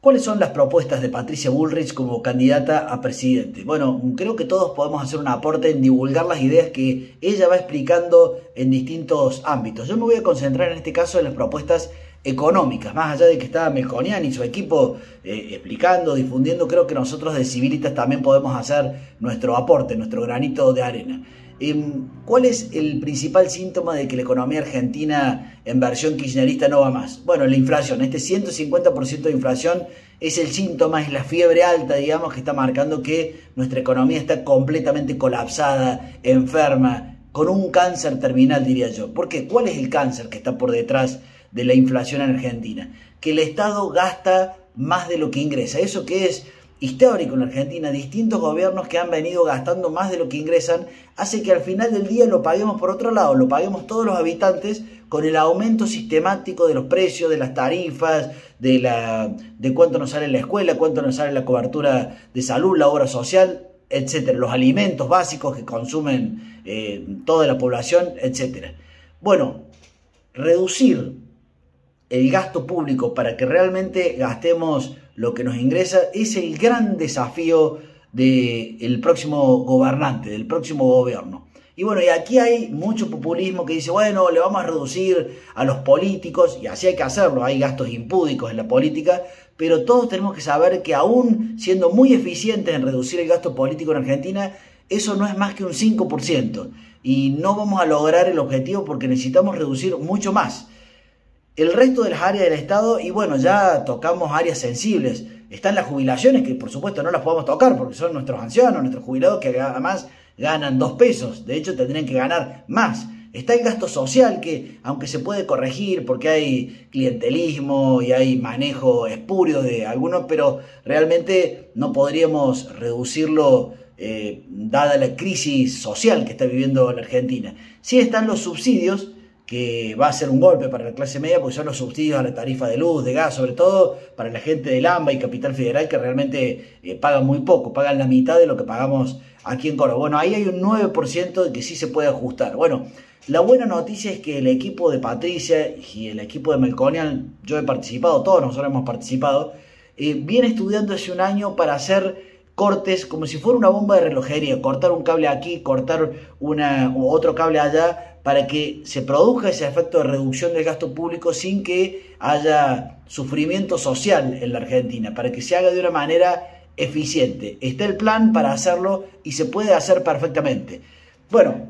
¿Cuáles son las propuestas de Patricia Bullrich como candidata a presidente? Bueno, creo que todos podemos hacer un aporte en divulgar las ideas que ella va explicando en distintos ámbitos. Yo me voy a concentrar en este caso en las propuestas económicas, más allá de que estaba Melconian y su equipo eh, explicando, difundiendo, creo que nosotros de civilitas también podemos hacer nuestro aporte, nuestro granito de arena. Em, ¿Cuál es el principal síntoma de que la economía argentina en versión kirchnerista no va más? Bueno, la inflación. Este 150% de inflación es el síntoma, es la fiebre alta, digamos, que está marcando que nuestra economía está completamente colapsada, enferma, con un cáncer terminal, diría yo. ¿Por qué? ¿Cuál es el cáncer que está por detrás de la inflación en Argentina? Que el Estado gasta más de lo que ingresa. ¿Eso qué es? Histórico en Argentina, distintos gobiernos que han venido gastando más de lo que ingresan, hace que al final del día lo paguemos por otro lado, lo paguemos todos los habitantes con el aumento sistemático de los precios, de las tarifas, de, la, de cuánto nos sale la escuela, cuánto nos sale la cobertura de salud, la obra social, etcétera, los alimentos básicos que consumen eh, toda la población, etcétera. Bueno, reducir el gasto público para que realmente gastemos lo que nos ingresa es el gran desafío del próximo gobernante, del próximo gobierno. Y bueno, y aquí hay mucho populismo que dice, bueno, le vamos a reducir a los políticos, y así hay que hacerlo, hay gastos impúdicos en la política, pero todos tenemos que saber que aún siendo muy eficientes en reducir el gasto político en Argentina, eso no es más que un 5%, y no vamos a lograr el objetivo porque necesitamos reducir mucho más el resto de las áreas del Estado, y bueno, ya tocamos áreas sensibles. Están las jubilaciones, que por supuesto no las podemos tocar porque son nuestros ancianos, nuestros jubilados, que además ganan dos pesos. De hecho, tendrían que ganar más. Está el gasto social, que aunque se puede corregir porque hay clientelismo y hay manejo espurio de algunos, pero realmente no podríamos reducirlo eh, dada la crisis social que está viviendo la Argentina. Sí están los subsidios, que va a ser un golpe para la clase media porque son los subsidios a la tarifa de luz, de gas, sobre todo para la gente del AMBA y Capital Federal que realmente eh, pagan muy poco, pagan la mitad de lo que pagamos aquí en Córdoba. Bueno, ahí hay un 9% de que sí se puede ajustar. Bueno, la buena noticia es que el equipo de Patricia y el equipo de Melconian, yo he participado, todos nosotros hemos participado, eh, viene estudiando hace un año para hacer cortes como si fuera una bomba de relojería, cortar un cable aquí, cortar una, otro cable allá, para que se produzca ese efecto de reducción del gasto público sin que haya sufrimiento social en la Argentina, para que se haga de una manera eficiente. Está el plan para hacerlo y se puede hacer perfectamente. Bueno,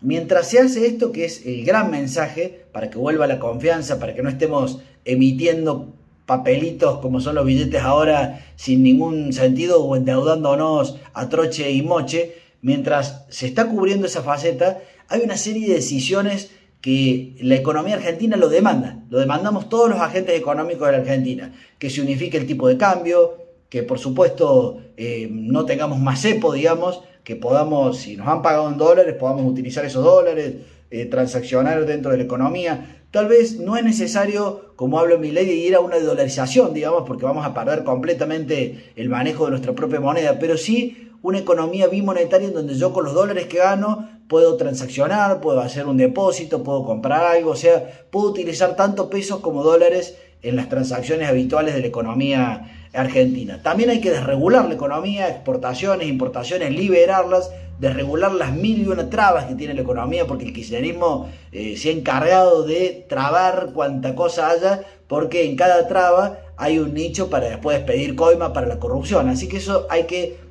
mientras se hace esto, que es el gran mensaje, para que vuelva la confianza, para que no estemos emitiendo papelitos como son los billetes ahora sin ningún sentido o endeudándonos a troche y moche, mientras se está cubriendo esa faceta, hay una serie de decisiones que la economía argentina lo demanda. Lo demandamos todos los agentes económicos de la Argentina. Que se unifique el tipo de cambio, que por supuesto eh, no tengamos más cepo, digamos, que podamos, si nos han pagado en dólares, podamos utilizar esos dólares, eh, transaccionar dentro de la economía. Tal vez no es necesario, como hablo en mi ley, ir a una dolarización, digamos, porque vamos a perder completamente el manejo de nuestra propia moneda, pero sí una economía bimonetaria en donde yo con los dólares que gano puedo transaccionar, puedo hacer un depósito, puedo comprar algo, o sea, puedo utilizar tanto pesos como dólares en las transacciones habituales de la economía argentina. También hay que desregular la economía, exportaciones, importaciones, liberarlas, desregular las mil y una trabas que tiene la economía, porque el kirchnerismo eh, se ha encargado de trabar cuanta cosa haya, porque en cada traba hay un nicho para después pedir coima para la corrupción. Así que eso hay que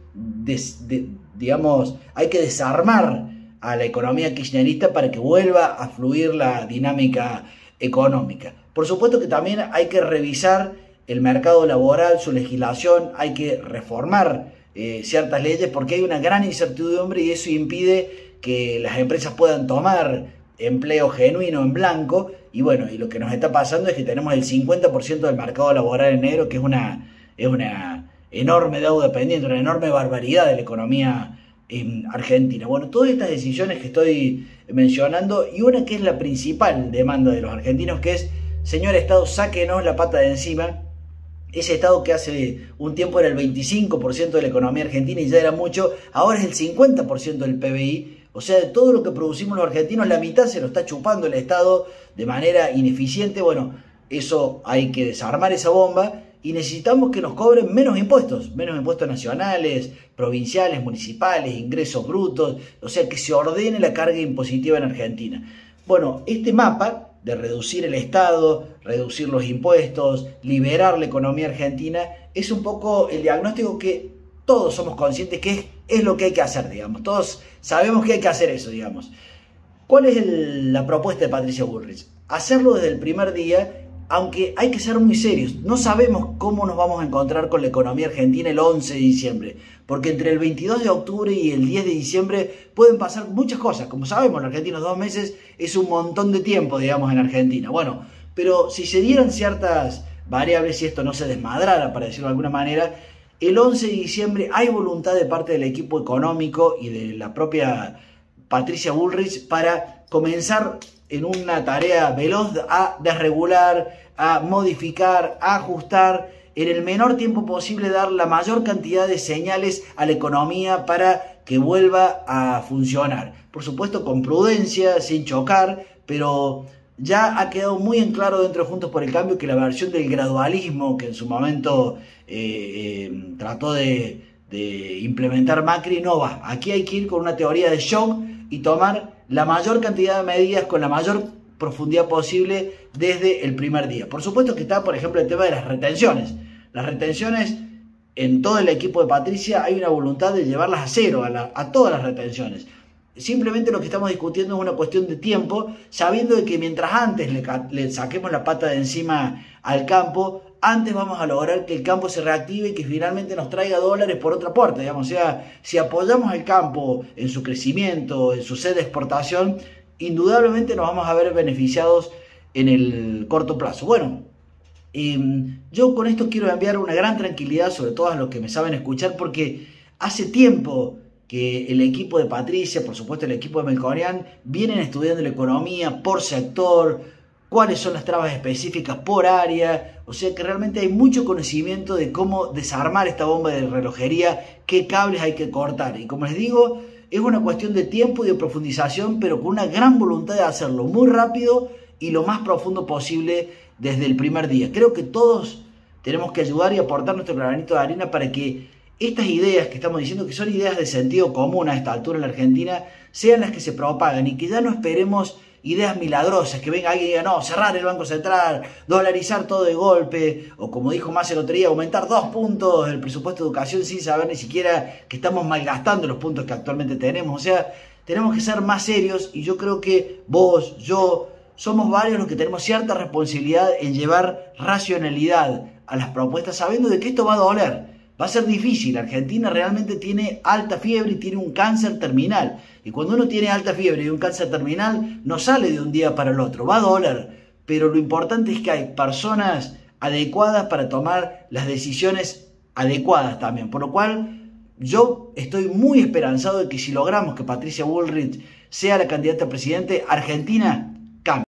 digamos, hay que desarmar a la economía kirchnerista para que vuelva a fluir la dinámica económica. Por supuesto que también hay que revisar el mercado laboral, su legislación, hay que reformar eh, ciertas leyes porque hay una gran incertidumbre y eso impide que las empresas puedan tomar empleo genuino en blanco y bueno, y lo que nos está pasando es que tenemos el 50% del mercado laboral en negro, que es una, es una enorme deuda pendiente, una enorme barbaridad de la economía en Argentina. Bueno, todas estas decisiones que estoy mencionando y una que es la principal demanda de los argentinos, que es, señor Estado, sáquenos la pata de encima. Ese Estado que hace un tiempo era el 25% de la economía argentina y ya era mucho, ahora es el 50% del PBI. O sea, de todo lo que producimos los argentinos, la mitad se lo está chupando el Estado de manera ineficiente. Bueno, eso hay que desarmar esa bomba y necesitamos que nos cobren menos impuestos, menos impuestos nacionales, provinciales, municipales, ingresos brutos, o sea, que se ordene la carga impositiva en Argentina. Bueno, este mapa de reducir el Estado, reducir los impuestos, liberar la economía argentina, es un poco el diagnóstico que todos somos conscientes que es, lo que hay que hacer, digamos. Todos sabemos que hay que hacer eso, digamos. ¿Cuál es la propuesta de Patricia Bullrich? Hacerlo desde el primer día aunque hay que ser muy serios, no sabemos cómo nos vamos a encontrar con la economía argentina el 11 de diciembre, porque entre el 22 de octubre y el 10 de diciembre pueden pasar muchas cosas. Como sabemos, en Argentina dos meses es un montón de tiempo, digamos, en Argentina. Bueno, pero si se dieran ciertas variables y esto no se desmadrara, para decirlo de alguna manera, el 11 de diciembre hay voluntad de parte del equipo económico y de la propia Patricia Bullrich para comenzar en una tarea veloz a desregular, a modificar, a ajustar, en el menor tiempo posible dar la mayor cantidad de señales a la economía para que vuelva a funcionar. Por supuesto con prudencia, sin chocar, pero ya ha quedado muy en claro dentro de Juntos por el Cambio que la versión del gradualismo que en su momento eh, eh, trató de, de implementar Macri no va. Aquí hay que ir con una teoría de shock y tomar la mayor cantidad de medidas con la mayor profundidad posible desde el primer día. Por supuesto que está, por ejemplo, el tema de las retenciones. Las retenciones, en todo el equipo de Patricia hay una voluntad de llevarlas a cero, a, todas las retenciones. Simplemente lo que estamos discutiendo es una cuestión de tiempo, sabiendo de que mientras antes le, le saquemos la pata de encima al campo, antes vamos a lograr que el campo se reactive y que finalmente nos traiga dólares por otra puerta. Digamos. O sea, si apoyamos al campo en su crecimiento, en su sed de exportación, indudablemente nos vamos a ver beneficiados en el corto plazo. Bueno, em, yo con esto quiero enviar una gran tranquilidad sobre todos los que me saben escuchar porque hace tiempo que el equipo de Patricia, por supuesto el equipo de Melconian, vienen estudiando la economía por sector, cuáles son las trabas específicas por área, o sea que realmente hay mucho conocimiento de cómo desarmar esta bomba de relojería, qué cables hay que cortar. Y como les digo, es una cuestión de tiempo y de profundización, pero con una gran voluntad de hacerlo muy rápido y lo más profundo posible desde el primer día. Creo que todos tenemos que ayudar y aportar nuestro granito de arena para que estas ideas que estamos diciendo, que son ideas de sentido común a esta altura en la Argentina, sean las que se propagan y que ya no esperemos ideas milagrosas, que venga alguien y diga, no, cerrar el Banco Central, dolarizar todo de golpe, o como dijo más el otro día, aumentar dos puntos el presupuesto de educación sin saber ni siquiera que estamos malgastando los puntos que actualmente tenemos. O sea, tenemos que ser más serios y yo creo que vos, yo, somos varios los que tenemos cierta responsabilidad en llevar racionalidad a las propuestas, sabiendo de que esto va a doler Va a ser difícil. Argentina realmente tiene alta fiebre y tiene un cáncer terminal. Y cuando uno tiene alta fiebre y un cáncer terminal, no sale de un día para el otro. Va a doler. Pero lo importante es que hay personas adecuadas para tomar las decisiones adecuadas también. Por lo cual, yo estoy muy esperanzado de que si logramos que Patricia Bullrich sea la candidata a presidente, Argentina